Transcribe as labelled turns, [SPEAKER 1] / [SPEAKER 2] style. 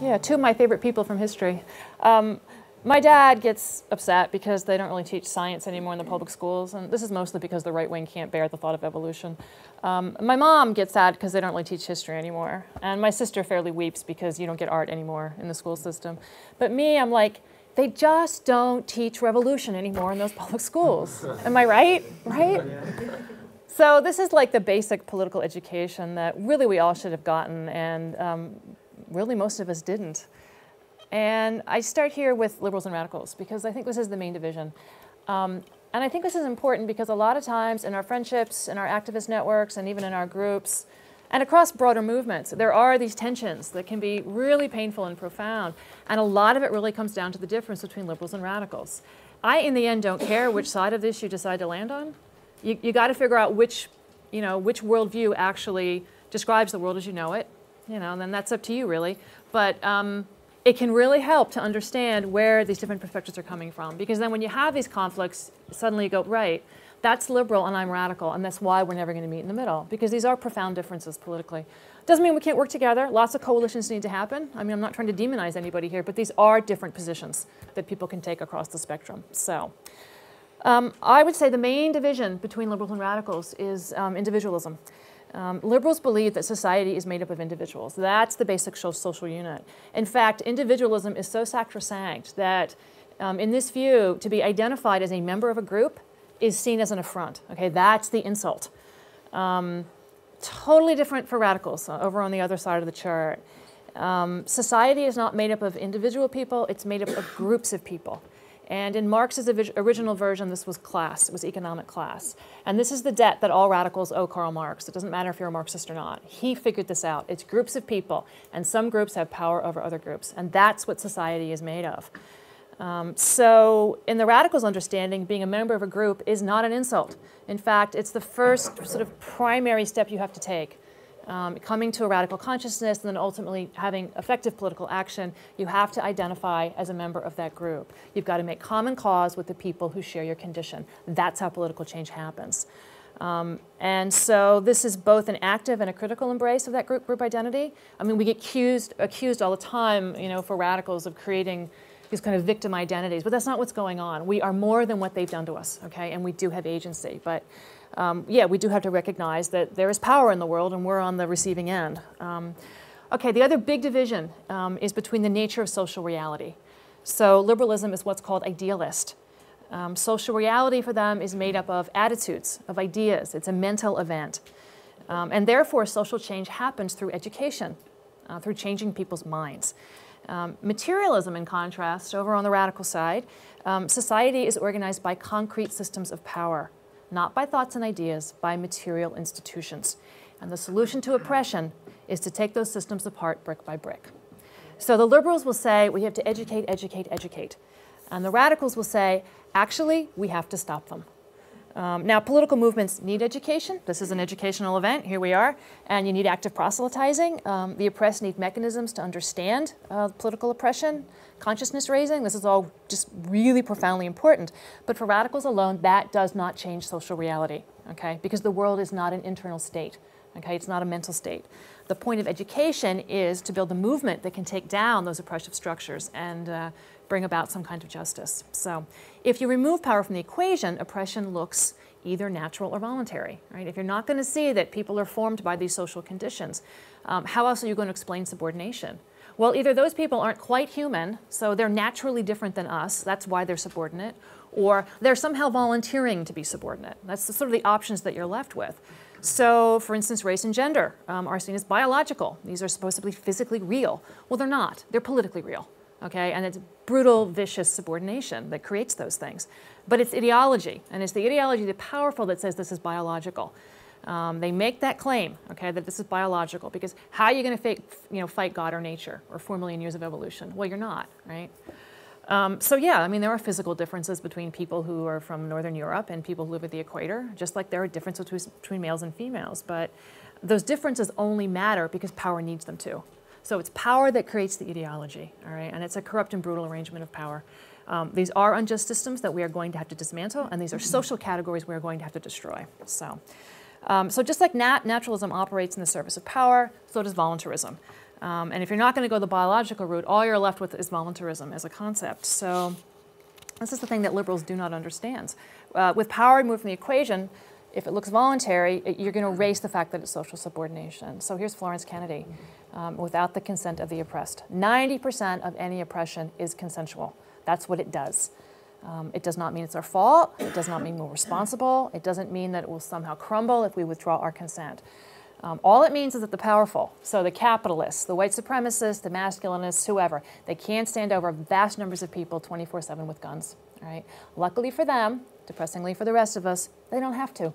[SPEAKER 1] Yeah, two of my favorite people from history. Um, my dad gets upset because they don't really teach science anymore in the public schools, and this is mostly because the right wing can't bear the thought of evolution. Um, my mom gets sad because they don't really teach history anymore, and my sister fairly weeps because you don't get art anymore in the school system. But me, I'm like, they just don't teach revolution anymore in those public schools. Am I right? Right? So this is like the basic political education that really we all should have gotten, and um, really most of us didn't. And I start here with liberals and radicals because I think this is the main division. Um, and I think this is important because a lot of times in our friendships, in our activist networks, and even in our groups, and across broader movements, there are these tensions that can be really painful and profound. And a lot of it really comes down to the difference between liberals and radicals. I, in the end, don't care which side of this you decide to land on. You, you got to figure out which, you know, which worldview actually describes the world as you know it. You know, then that's up to you, really. But um, it can really help to understand where these different perspectives are coming from. Because then when you have these conflicts, suddenly you go, right, that's liberal and I'm radical, and that's why we're never going to meet in the middle. Because these are profound differences politically. Doesn't mean we can't work together. Lots of coalitions need to happen. I mean, I'm not trying to demonize anybody here, but these are different positions that people can take across the spectrum. So. Um, I would say the main division between liberals and radicals is um, individualism. Um, liberals believe that society is made up of individuals. That's the basic social unit. In fact, individualism is so sacrosanct that um, in this view, to be identified as a member of a group is seen as an affront. Okay, that's the insult. Um, totally different for radicals uh, over on the other side of the chart. Um, society is not made up of individual people, it's made up of groups of people. And in Marx's original version, this was class, it was economic class. And this is the debt that all radicals owe Karl Marx. It doesn't matter if you're a Marxist or not. He figured this out. It's groups of people, and some groups have power over other groups. And that's what society is made of. Um, so, in the radicals' understanding, being a member of a group is not an insult. In fact, it's the first sort of primary step you have to take um, coming to a radical consciousness and then ultimately having effective political action, you have to identify as a member of that group. You've got to make common cause with the people who share your condition. That's how political change happens. Um, and so this is both an active and a critical embrace of that group, group identity. I mean, we get accused, accused all the time, you know, for radicals of creating these kind of victim identities, but that's not what's going on. We are more than what they've done to us, okay? And we do have agency, but um, yeah, we do have to recognize that there is power in the world and we're on the receiving end. Um, okay, the other big division um, is between the nature of social reality. So liberalism is what's called idealist. Um, social reality for them is made up of attitudes, of ideas. It's a mental event. Um, and therefore, social change happens through education, uh, through changing people's minds. Um, materialism, in contrast, over on the radical side, society is organized by concrete systems of power not by thoughts and ideas, by material institutions. And the solution to oppression is to take those systems apart brick by brick. So the liberals will say we have to educate, educate, educate. And the radicals will say, actually, we have to stop them. Um, now, political movements need education. This is an educational event. Here we are. And you need active proselytizing. Um, the oppressed need mechanisms to understand uh, political oppression consciousness raising. This is all just really profoundly important. But for radicals alone, that does not change social reality, okay? Because the world is not an internal state, okay? It's not a mental state. The point of education is to build a movement that can take down those oppressive structures and uh, bring about some kind of justice. So if you remove power from the equation, oppression looks either natural or voluntary, right? If you're not going to see that people are formed by these social conditions, um, how else are you going to explain subordination? Well, either those people aren't quite human, so they're naturally different than us, that's why they're subordinate, or they're somehow volunteering to be subordinate. That's the, sort of the options that you're left with. So, for instance, race and gender um, are seen as biological. These are supposed to be physically real. Well, they're not. They're politically real. Okay, and it's brutal, vicious subordination that creates those things. But it's ideology, and it's the ideology, of the powerful, that says this is biological. Um, they make that claim, okay, that this is biological, because how are you going to you know, fight God or nature or four million years of evolution? Well, you're not, right? Um, so yeah, I mean, there are physical differences between people who are from Northern Europe and people who live at the equator, just like there are differences between males and females. But those differences only matter because power needs them to. So it's power that creates the ideology, all right? And it's a corrupt and brutal arrangement of power. Um, these are unjust systems that we are going to have to dismantle, and these are social categories we are going to have to destroy. So. Um, so just like nat naturalism operates in the service of power, so does voluntarism. Um, and if you're not going to go the biological route, all you're left with is voluntarism as a concept. So this is the thing that liberals do not understand. Uh, with power removed from the equation, if it looks voluntary, it, you're going to erase the fact that it's social subordination. So here's Florence Kennedy. Um, without the consent of the oppressed. 90% of any oppression is consensual. That's what it does. Um, it does not mean it's our fault. It does not mean we're responsible. It doesn't mean that it will somehow crumble if we withdraw our consent. Um, all it means is that the powerful, so the capitalists, the white supremacists, the masculinists, whoever, they can't stand over vast numbers of people 24 7 with guns. Right? Luckily for them, depressingly for the rest of us, they don't have to.